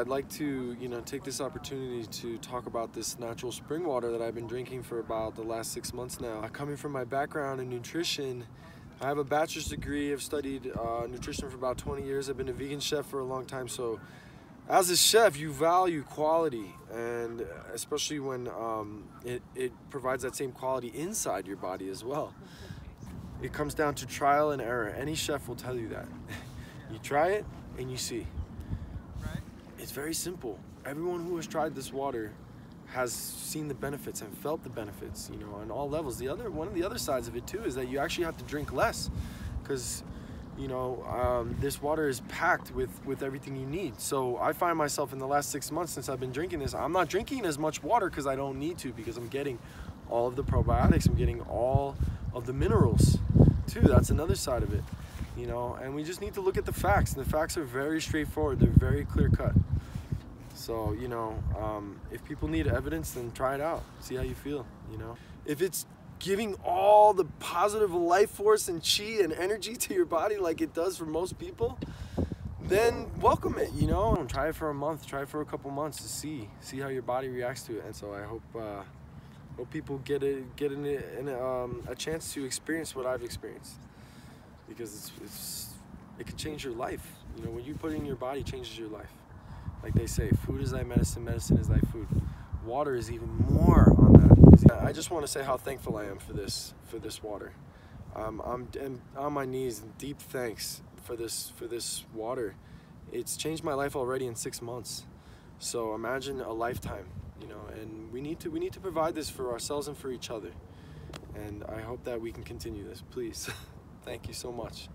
I'd like to, you know, take this opportunity to talk about this natural spring water that I've been drinking for about the last six months now. Coming from my background in nutrition, I have a bachelor's degree. I've studied uh, nutrition for about 20 years. I've been a vegan chef for a long time. So, as a chef, you value quality, and especially when um, it, it provides that same quality inside your body as well. It comes down to trial and error. Any chef will tell you that. you try it and you see. It's very simple. Everyone who has tried this water has seen the benefits and felt the benefits, you know, on all levels. The other one of the other sides of it too is that you actually have to drink less because you know um, this water is packed with with everything you need so i find myself in the last six months since i've been drinking this i'm not drinking as much water because i don't need to because i'm getting all of the probiotics i'm getting all of the minerals too that's another side of it you know and we just need to look at the facts and the facts are very straightforward they're very clear cut so, you know, um, if people need evidence, then try it out. See how you feel, you know? If it's giving all the positive life force and chi and energy to your body like it does for most people, then welcome it, you know? Try it for a month, try it for a couple months to see, see how your body reacts to it. And so I hope, uh, hope people get a, get a, um, a chance to experience what I've experienced because it's, it's, it can change your life. You know, when you put it in your body, changes your life. Like they say, food is thy medicine, medicine is thy food. Water is even more on that. I just want to say how thankful I am for this, for this water. Um, I'm, on my knees deep thanks for this, for this water. It's changed my life already in six months. So imagine a lifetime, you know, and we need to, we need to provide this for ourselves and for each other. And I hope that we can continue this, please. Thank you so much.